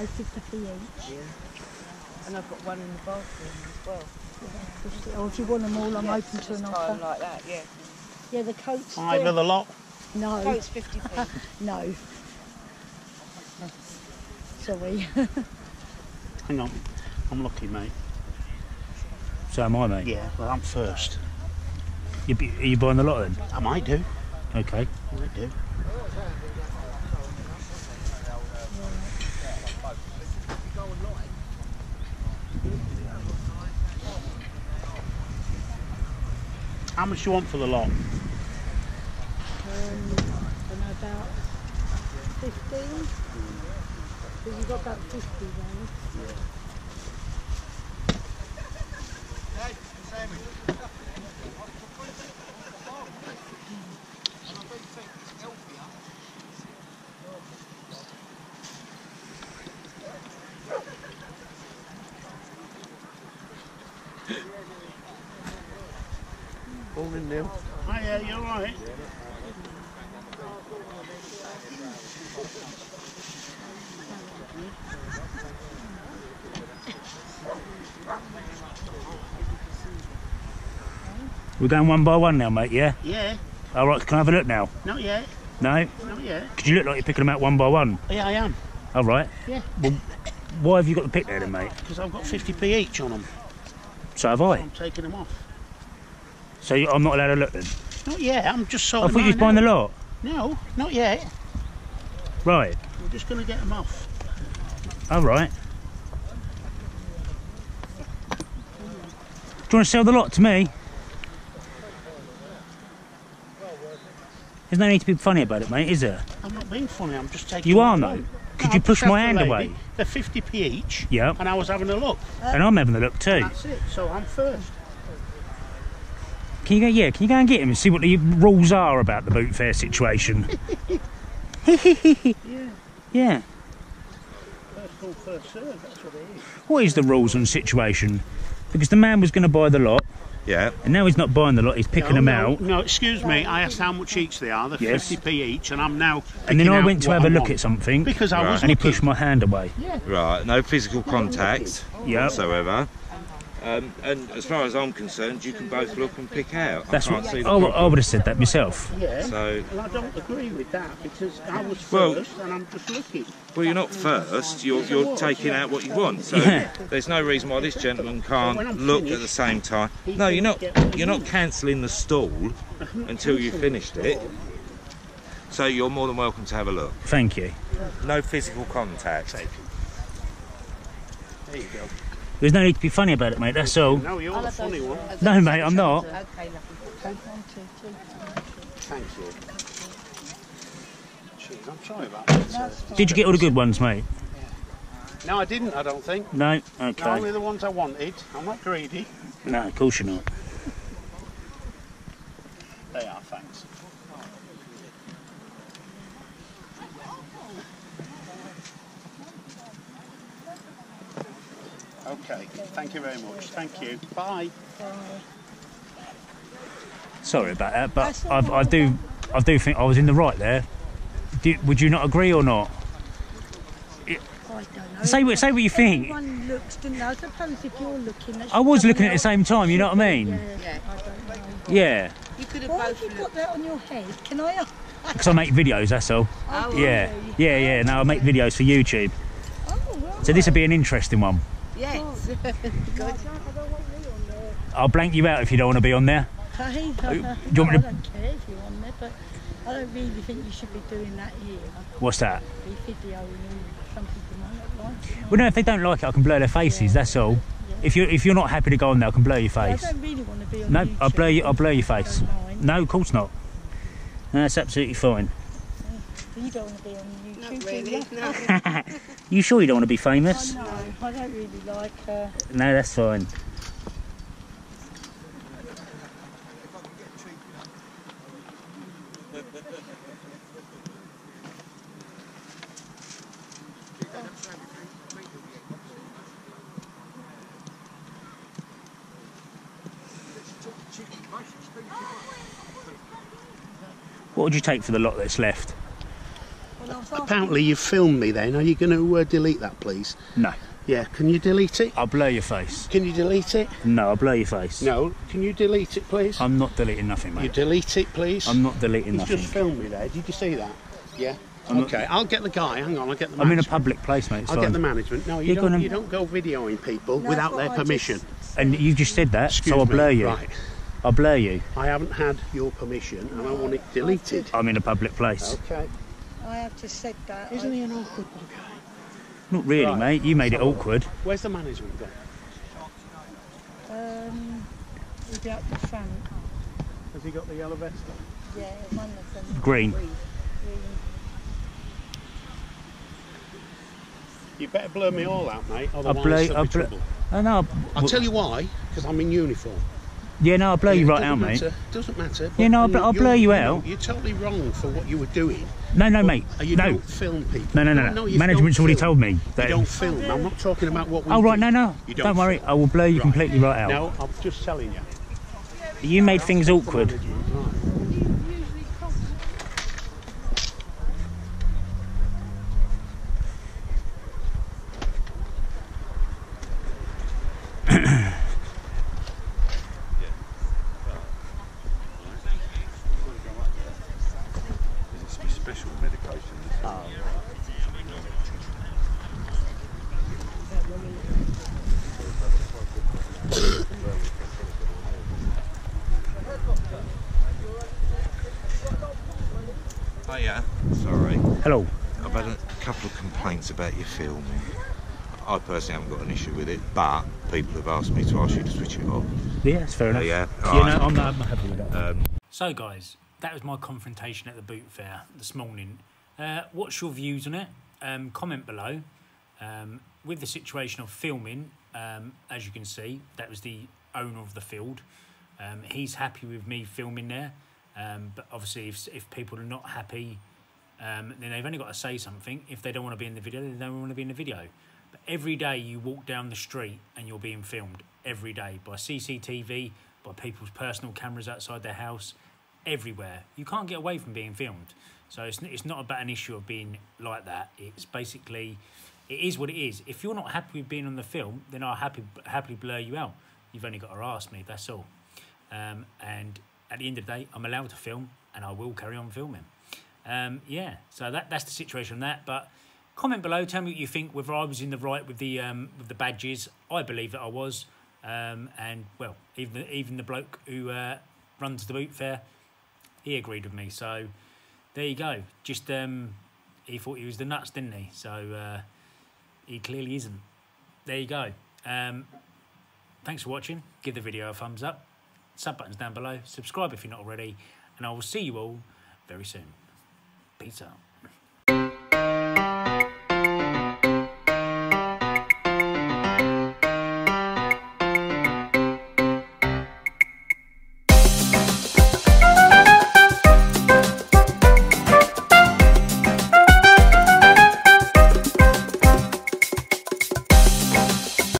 know, 50p each. Yeah. And I've got one in the bathroom as well. 50. Or if you want them all, I'm open to an tie 'em offer. like that, yeah. Yeah, the coats. Five there- of the lot. No, Coat's 50p. no. Sorry. Hang on. I'm lucky, mate. So am I, mate. Yeah, well, I'm first. You, are you buying the lot then? I might do. Okay. I might do. How much do you want for the lot? Um, I about 15. So you've got about 50 then. Morning, Neil. Oh, yeah, you're right. We're going one by one now, mate, yeah? Yeah, All right, can I have a look now? not yet. No? Not yet. Because you look like you're picking them out one by one. Yeah, I am. All right. Yeah. Well, why have you got the pick there then, mate? Because I've got 50p each on them. So have I. I'm taking them off. So you, I'm not allowed to look then? Not yet. I'm just I sorting thought you was buying the lot. No, not yet. Right. I'm just going to get them off. All right. Do you want to sell the lot to me? There's no need to be funny about it, mate, is there? I'm not being funny. I'm just taking. You are, I though. Could No, you push my hand lady. away? They're 50p each. Yeah. And I was having a look. And I'm having a look too. That's it. So I'm first. Can you go? Yeah, can you go and get him and see what the rules are about the boot fair situation? Yeah. yeah. First come, first served. That's what it is. What is the rules and situation? Because the man was going to buy the lot, Yeah. and now he's not buying the lot. He's picking no, them no, out. No, excuse me. I asked how much each they are. They're Yes. 50p each, and I'm now. And then I went to have a I look want. at something, Because I Right. was and he pushed my hand away. Yeah. Right. No physical contact Yep. whatsoever. Um, and as far as I'm concerned, you can both look and pick out. That's I can't what see I, the I would have said that myself. Yeah. So, Well, I don't agree with that because I was Well- first and I'm just looking. well, you're not first. You're you're taking out what you want. So Yeah. there's no reason why this gentleman can't look at the same time. No, you're not. get what he You're not cancelling the stall until you've finished it. So you're more than welcome to have a look. Thank you. No physical contact. There you go. There's no need to be funny about it, mate. That's all. No, you're the funny one. No, mate, I'm not. Okay, lovely. Thank you. Jeez, I'm sorry about that. Did you get all the good ones, mate? No, I didn't. I don't think. No. Okay. Only Okay. the ones I wanted. I'm not greedy. No, of course you're not. They are. Thanks. Okay. Thank you very much. Thank you. Bye. Sorry about that, but That's I, I do, I do think I was in the right there. Do, would you not agree or not? I don't know. Say what, say what you think. Everyone looks, didn't they? I suppose if you're looking... that's I was looking at the same time. You know what I mean? Yeah, Yeah. I don't know. Yeah, You could have Why have both you got that on your head? Can I... because I make videos. That's all. Oh, Yeah, yeah, yeah. No, I make videos for YouTube. Oh, right. So this would be an interesting one. Yes. I don't, I don't want you on there. I'll blank you out if you don't want to be on there. Hey, do you no, want me to... I don't care if you're on there, but I don't really think you should be doing that here. What's that? Be videoing some people might not like. Well, no, if they don't like it, I can blur their faces. That's all. If you're if you're not happy to go on there, I can blur your I face. don't really want to be on No, YouTube. I'll blur you. I'll blur your face. No, of course not. No, that's absolutely fine. You don't want to be on YouTube. Not do really. you? No. You sure you don't want to be famous? No, I don't really like uh, No, that's fine. What would you take for the lot that's left? Well, I was asking- Apparently, you've filmed me then. Are you going to uh, delete that, please? No. Yeah, can you delete it? I'll blur your face. Can you delete it? No, I'll blur your face. No, can you delete it, please? I'm not deleting nothing, mate. you delete it, please. I'm not deleting He's nothing. just filmed me there. Did you see that? Yeah. I'm not- okay, I'll get the guy. Hang on, I'll get the. I'm in a public place, mate. It's I'll get fine. the management. No, you You're don't. gonna- You don't go videoing people No, without their I permission. And you just said that, Excuse so I'll me. blur you. Right. I'll blur you. I haven't had your permission, and I want it deleted. I'm in a public place. Okay. I have just said that. Isn't I, he an awkward guy? Not really, Right. mate. You made it awkward. Where's the management gone? Um, he'll be up the front. Has he got the yellow vest on? Yeah, one of them. Green. Green. You better blur me all out, mate. Otherwise, blur- there'll I'll be blur- trouble. I know. I'll tell you why. Because I'm in uniform. Yeah, no, I'll blur you right out, mate. matter, Doesn't matter. Yeah, no, I'll but bl- I'll blur you out. You're totally wrong for what you were doing. No, no, mate. You No. don't film people. No, no, no, no. you Management's already told me You that. don't film. I'm not talking about what we Oh, right, do. no, no. You Don't, don't worry. film. I will blur you Right. completely right out. No, I'm just telling you. You made things awkward. Right. Special medication. Oh yeah, sorry. Hello. I've had a couple of complaints about your filming. I personally haven't got an issue with it, but people have asked me to ask you to switch it off. Yeah, that's fair enough. yeah, Yeah, alright. no, I'm I'm not happy with that. Um, So, guys, that was my confrontation at the boot fair this morning. Uh, what's your views on it? Um, comment below. Um, with the situation of filming, um, as you can see, that was the owner of the field. Um, he's happy with me filming there, um, but obviously, if, if people are not happy, um, then they've only got to say something. If they don't want to be in the video, they don't want to be in the video. But every day you walk down the street and you're being filmed every day by CCTV, by people's personal cameras outside their house, everywhere. You can't get away from being filmed. So it's, it's not about an issue of being like that. It's basically, it is what it is. If you're not happy with being on the film, then I'll happy, happily blur you out. You've only got to ask me, that's all. Um, and at the end of the day, I'm allowed to film and I will carry on filming. Um, yeah, so that that's the situation on that. But comment below, tell me what you think. Whether I was in the right with the um, with the badges, I believe that I was. Um, and well, even the, even the bloke who uh, runs the boot fair, he agreed with me. So there you go. Just um, he thought he was the nuts, didn't he? So uh, he clearly isn't. There you go. Um, thanks for watching. Give the video a thumbs up. Sub buttons down below. Subscribe if you're not already. And I will see you all very soon. Peace out.